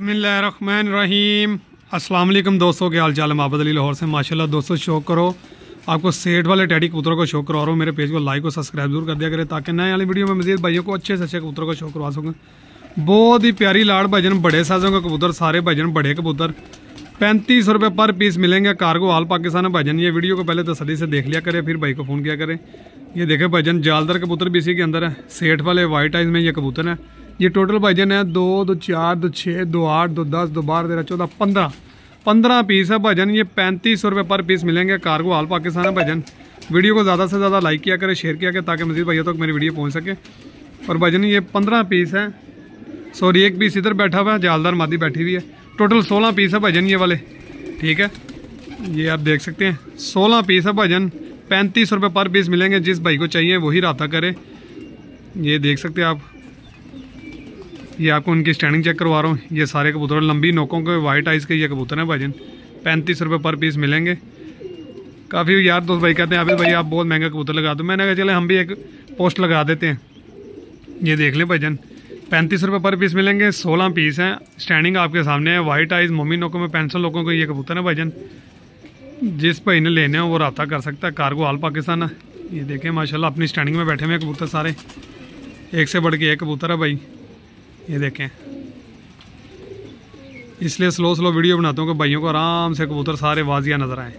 बसमीम अस्सलाम दोस्तों के हाल चाल मोहब्बत अली लाहौर से माशाल्लाह दोस्तों, शो करो। आपको सेठ वाले टैडी कबूतरों को शो करवा रहा हूँ मेरे पेज को लाइक और सब्सक्राइब ज़रूर कर दिया करें ताकि नए वाली वीडियो में मजीद भाइयों को अच्छे से अच्छे कबूतरों को शो करवा सकूँ। बहुत ही प्यारी लाड़ भजन, बड़े साइजों के कबूतर, सारे भजन बड़े कबूतर। पैंतीस रुपये पर पीस मिलेंगे कार्गो हाल पाकिस्तान भजन। ये वीडियो को पहले तसली से देख लिया करें, फिर भाई को फ़ोन किया करें। ये देखे भजन, जालदर कबूतर भी इसी के अंदर है। सेठ वाले वाइट आइज़ में ये कबूतर है। ये टोटल भजन है, दो दो चार, दो छः दो आठ, दो दस, दो बारह, तेरह, चौदह, पंद्रह। पंद्रह पीस है भजन, ये पैंतीस सौ रुपये पर पीस मिलेंगे। कार्गो हाल पाकिस्तान है भजन। वीडियो को ज़्यादा से ज़्यादा लाइक किया करें शेयर किया करें, ताकि मजीद भैया तक तो मेरी वीडियो पहुँच सके। और भजन ये पंद्रह पीस है। सॉरी एक पीस इधर बैठा हुआ है, जालदार मादी बैठी हुई है। टोटल सोलह पीस है भजन ये वाले। ठीक है? ये आप देख सकते हैं। सोलह पीस है भजन। पैंतीस रुपये पर पीस मिलेंगे, जिस भाई को चाहिए, वही रहा करे। ये देख सकते हैं आप। ये आपको उनकी स्टैंडिंग चेक करवा रहा हूँ। ये सारे कबूतर लंबी नोकों के वाइट आइस के ये कबूतर हैं भाईजन। पैंतीस रुपये पर पीस मिलेंगे। काफ़ी यार दोस्त भाई कहते हैं अभी भाई, आप बहुत महँगा कबूतर लगा दो। मैंने कहा, चले, हम भी एक पोस्ट लगा देते हैं। ये देख लें भाईजन। पैंतीस रुपये पर पीस मिलेंगे, सोलह पीस हैं। स्टैंडिंग आपके सामने है। वाइट आइज़ मम्मी नोकों में पेंसिल लोगों को ये कबूतर है भाईजन। जिस भाई ने लेने वो रहा कर सकता है। कार्गो हाल पाकिस्तान है। ये देखें, माशाल्लाह, अपनी स्टैंडिंग में बैठे हुए कबूतर सारे। एक से बढ़ के एक कबूतर है भाई। ये देखें। इसलिए स्लो स्लो वीडियो बनाता हूँ कि भाइयों को आराम से कबूतर सारे वाजिया नज़र आए।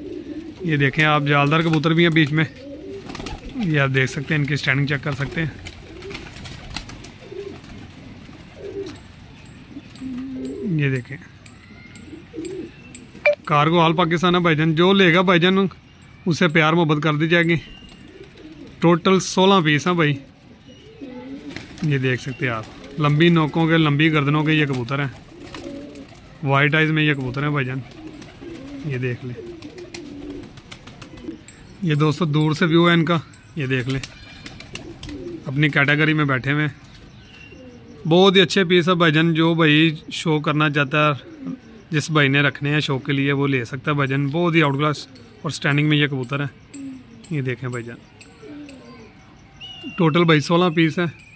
ये देखें, आप जालदार कबूतर भी हैं बीच में। ये आप देख सकते हैं, इनकी स्टैंडिंग चेक कर सकते हैं। ये देखें। कार्गो हाल पाकिस्तान है भाईजान, जो लेगा भाईजान, उसे प्यार मोहब्बत कर दी जाएगी। टोटल सोलह पीस हैं भाई। ये देख सकते हैं आप। लंबी नोकों के, लंबी गर्दनों के ये कबूतर हैं। वाइट आइज़ में ये कबूतर हैं भाईजान। ये देख लें। ये दोस्तों दूर से व्यू है इनका। ये देख लें। अपनी कैटेगरी में बैठे हुए बहुत ही अच्छे पीस है भाईजान, जो भाई शो करना चाहता है, जिस भाई ने रखने हैं शो के लिए, वो ले सकता है भजन बहुत ही आउट क्लास और स्टैंडिंग में ये कबूतर है। ये देखें भाईजान। टोटल भाई सोलह पीस है।